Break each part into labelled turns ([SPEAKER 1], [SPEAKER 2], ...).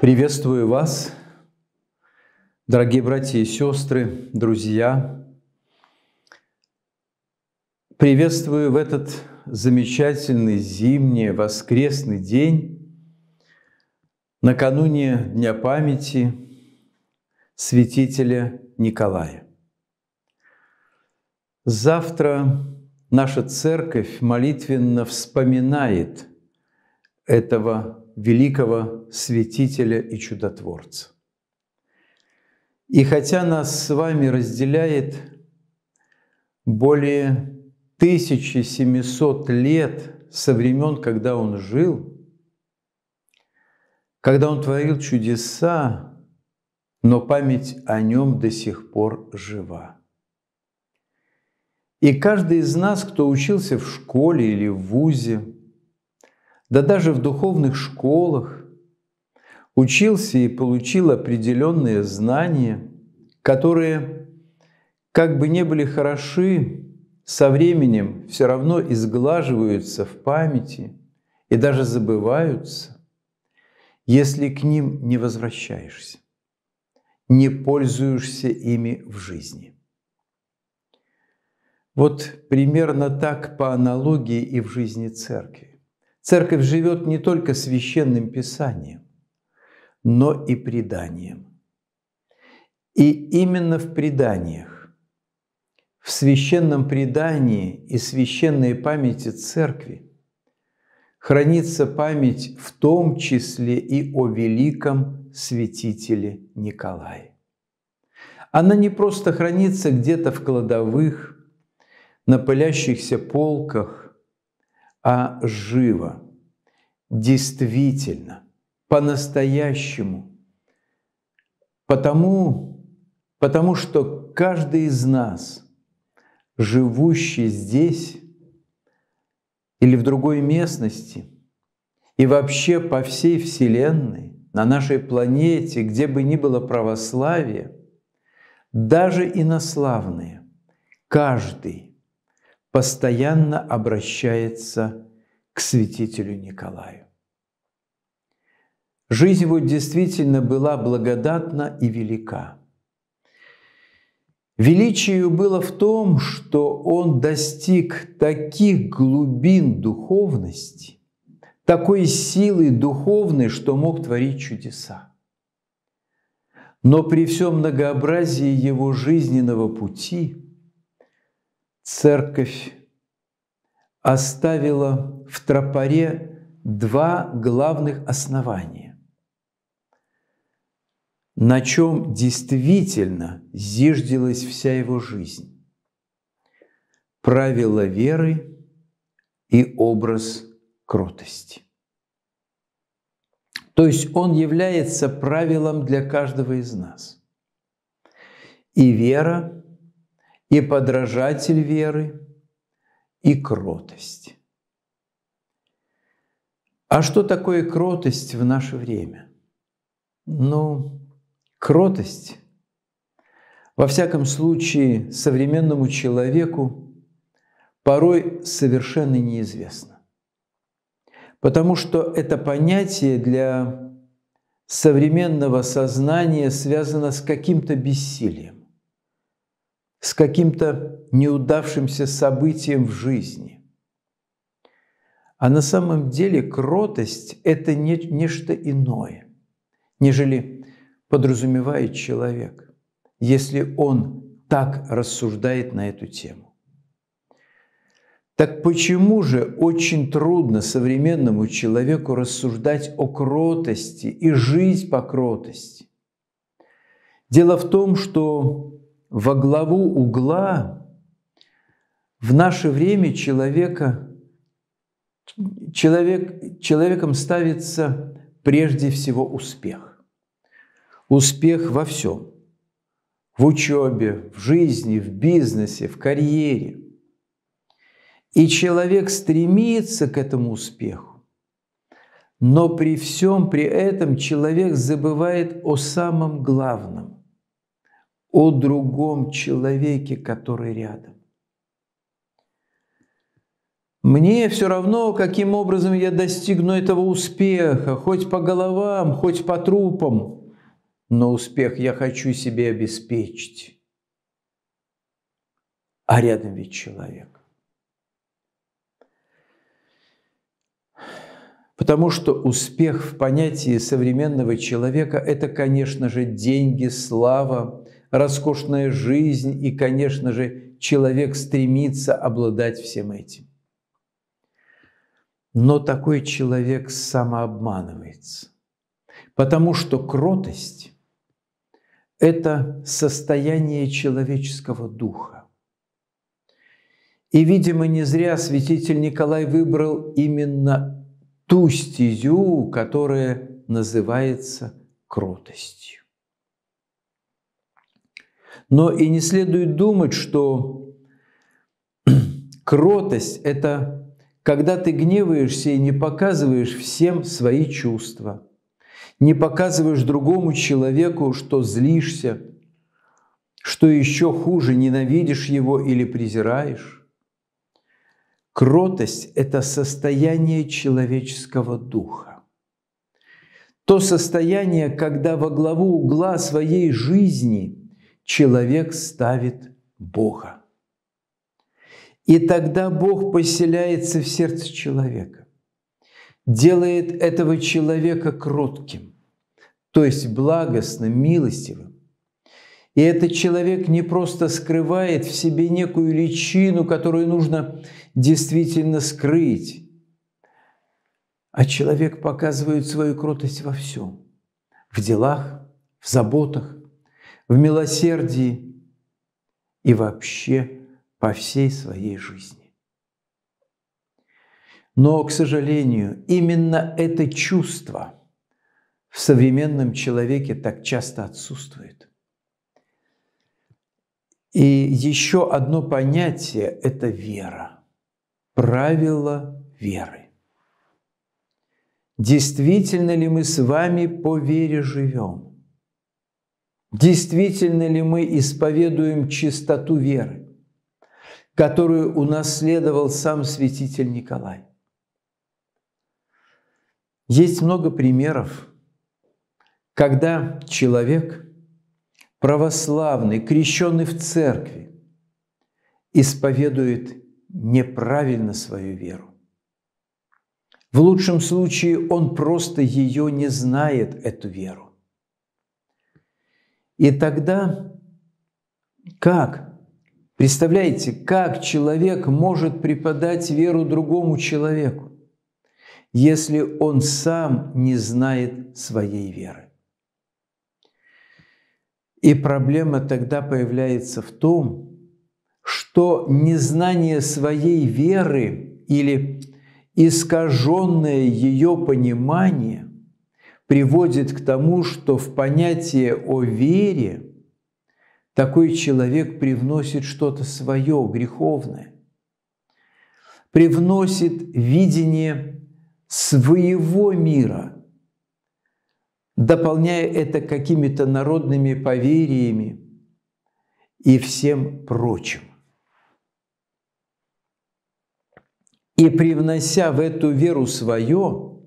[SPEAKER 1] Приветствую вас, дорогие братья и сестры, друзья. Приветствую в этот замечательный зимний воскресный день, накануне Дня памяти святителя Николая. Завтра наша церковь молитвенно вспоминает этого великого святителя и чудотворца. И хотя нас с вами разделяет более 1700 лет со времен, когда он жил, когда он творил чудеса, но память о нем до сих пор жива. И каждый из нас, кто учился в школе или в ВУЗе, да даже в духовных школах, учился и получил определенные знания, которые, как бы не были хороши, со временем все равно изглаживаются в памяти и даже забываются, если к ним не возвращаешься, не пользуешься ими в жизни. Вот примерно так по аналогии и в жизни церкви. Церковь живет не только священным писанием, но и преданием. И именно в преданиях, в священном предании и священной памяти церкви хранится память в том числе и о великом святителе Николае. Она не просто хранится где-то в кладовых, на пылящихся полках, а живо, действительно, по-настоящему. Потому, потому что каждый из нас, живущий здесь или в другой местности, и вообще по всей Вселенной, на нашей планете, где бы ни было православие, даже инославные, каждый постоянно обращается к святителю Николаю. Жизнь его действительно была благодатна и велика. Величие было в том, что он достиг таких глубин духовности, такой силы духовной, что мог творить чудеса. Но при всем многообразии его жизненного пути – церковь оставила в тропоре два главных основания, на чем действительно зиждилась вся его жизнь. Правило веры и образ кротости. То есть он является правилом для каждого из нас. И вера – и подражатель веры, и кротость. А что такое кротость в наше время? Ну, кротость, во всяком случае, современному человеку порой совершенно неизвестно. Потому что это понятие для современного сознания связано с каким-то бессилием с каким-то неудавшимся событием в жизни. А на самом деле кротость – это не, нечто иное, нежели подразумевает человек, если он так рассуждает на эту тему. Так почему же очень трудно современному человеку рассуждать о кротости и жить по кротости? Дело в том, что во главу угла в наше время человека, человек, человеком ставится прежде всего успех. Успех во всем. В учебе, в жизни, в бизнесе, в карьере. И человек стремится к этому успеху. Но при всем при этом человек забывает о самом главном о другом человеке, который рядом. Мне все равно, каким образом я достигну этого успеха, хоть по головам, хоть по трупам, но успех я хочу себе обеспечить. А рядом ведь человек. Потому что успех в понятии современного человека – это, конечно же, деньги, слава, роскошная жизнь и, конечно же, человек стремится обладать всем этим. Но такой человек самообманывается, потому что кротость – это состояние человеческого духа. И, видимо, не зря святитель Николай выбрал именно ту стезю, которая называется кротостью. Но и не следует думать, что кротость – это когда ты гневаешься и не показываешь всем свои чувства, не показываешь другому человеку, что злишься, что еще хуже, ненавидишь его или презираешь. Кротость – это состояние человеческого духа. То состояние, когда во главу угла своей жизни человек ставит Бога. И тогда Бог поселяется в сердце человека, делает этого человека кротким, то есть благостным, милостивым, и этот человек не просто скрывает в себе некую личину, которую нужно действительно скрыть, а человек показывает свою кротость во всем. В делах, в заботах, в милосердии и вообще по всей своей жизни. Но, к сожалению, именно это чувство в современном человеке так часто отсутствует. И еще одно понятие – это вера, правило веры. Действительно ли мы с вами по вере живем? Действительно ли мы исповедуем чистоту веры, которую унаследовал сам святитель Николай? Есть много примеров, когда человек – православный, крещенный в церкви, исповедует неправильно свою веру. В лучшем случае он просто ее не знает, эту веру. И тогда как? Представляете, как человек может преподать веру другому человеку, если он сам не знает своей веры? И проблема тогда появляется в том, что незнание своей веры или искаженное ее понимание приводит к тому, что в понятие о вере такой человек привносит что-то свое, греховное, привносит видение своего мира – дополняя это какими-то народными поверьями и всем прочим. И привнося в эту веру свое,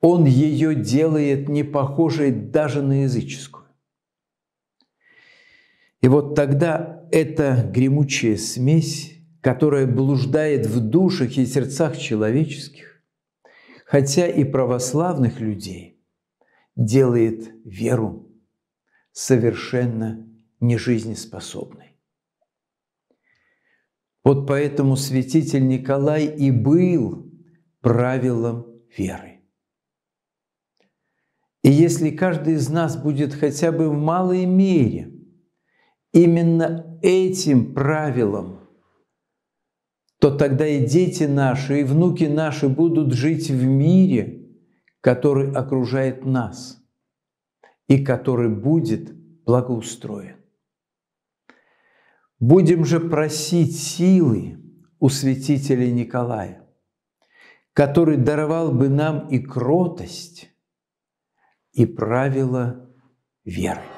[SPEAKER 1] он ее делает не похожей даже на языческую. И вот тогда эта гремучая смесь, которая блуждает в душах и сердцах человеческих, хотя и православных людей – делает веру совершенно нежизнеспособной. Вот поэтому святитель Николай и был правилом веры. И если каждый из нас будет хотя бы в малой мере именно этим правилом, то тогда и дети наши, и внуки наши будут жить в мире – который окружает нас и который будет благоустроен. Будем же просить силы у святителя Николая, который даровал бы нам и кротость, и правила веры.